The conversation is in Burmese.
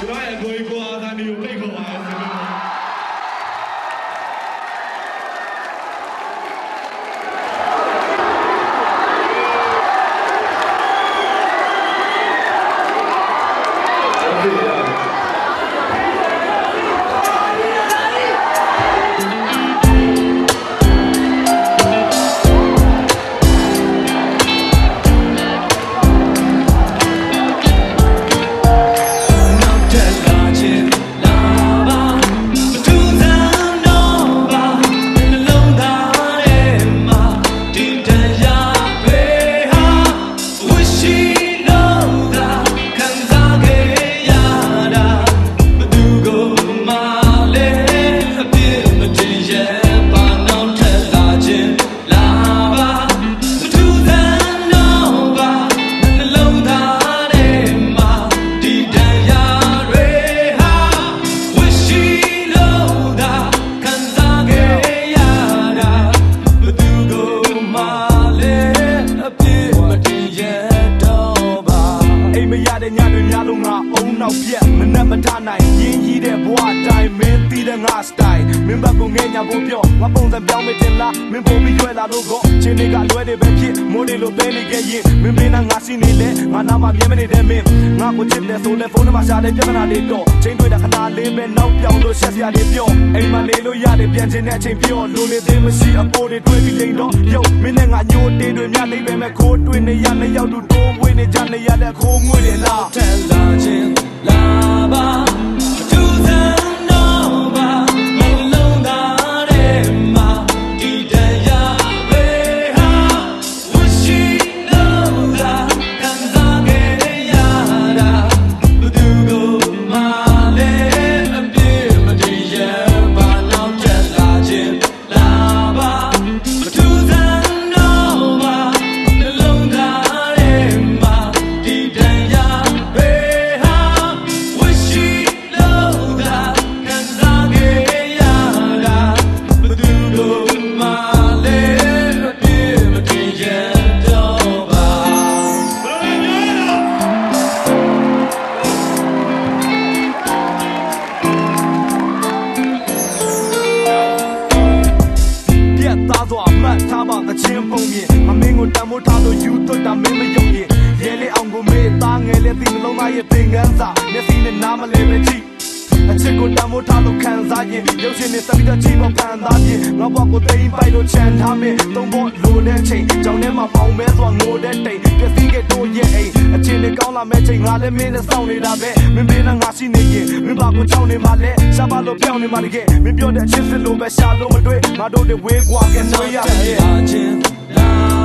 ကျွန်တော်ရဲ့ကိုကြီးကိုအားသာနေကို နောက်ပြက်မနဲ့မထနိုင်ရင်းကြီးတဲ့ဘဝတိုင်းမင်းတီးတဲ့ငါစတိုင်မင်းဘက်ကငဲညာဖို့ပြောငါပုံစံပြောင်းမတင်လားမင်းပုံပြီးရွယ်လာလို့ကောချင်းတွေကလွဲတယ်ပဲဖြစ်မိုးတွေလိုပဲနေခဲ့ရင်မင်းမင်းနာငါစီနေလေငါနာမှာမြဲမနေတဲ့မင်းငါကိုချစ်တယ်ဆိုလဲဖုန်းထဲမှာရှာတဲ့ပြဿနာတွေတော့ချင်းတွေ့တဲ့ခဏလေးပဲနောက်ပြောင်းလို့ရှက်စရာတွေပြောအိမ်မှာနေလို့ရတယ်ပြန်ချင်တဲ့အချိန်ပြောလိုနေသေးမရှိအပေါ်တွေတွေ့ပြီးလိမ့်တော့ရုပ်မင်းနဲ့ငါညိုတေးတွေမြနေပဲမဲ့ခိုးတွေ့နေရနေရောက်တူတိုးဝေးနေကြနေရတဲ့ခိုးငွေတွေလား တ်တာမင်းမယုံရင်ရဲလေးအောင်ကိုမေးသားငယ်လေးတင်လုံးသားရဲ့သင်္ကန်းစာမျက်စိနဲ့နားမလဲပဲကြည့်အချစ်ကိုတန်မိုးထားလို့ခံစားရင်ရုပ်ရှင်နဲ့စပြီးတော့ချိန်ပေါ်ခံသားပြင်ငါဘဝကိုသိမ်းပိုက်လို့ချန်ထားမယ်သုံးဖို့လိုတဲ့ချိန်ကြောင်ထဲမှာပေါင်မဲစွာငိုတဲ့တိမ်ပျက်စီးခဲ့တော့ရဲ့အိမ်အချင်းနဲ့ကောင်းလာမဲ့ချိန်ငါလည်းမင်းနဲ့စောင့်နေတာပဲမင်းမင်းနဲ့ငါရှိနေရင်မင်းဘာကိုချောင်းနေမှလဲရှားပါလို့ပြောင်းနေမှတကယ်မင်းပြောတဲ့အချစ်စစ်လို့ပဲရှာလို့မတွေ့ငါတို့တွေဝေးကွာကဲဆွေးရထက်ရဲ့လာခြင်းလာ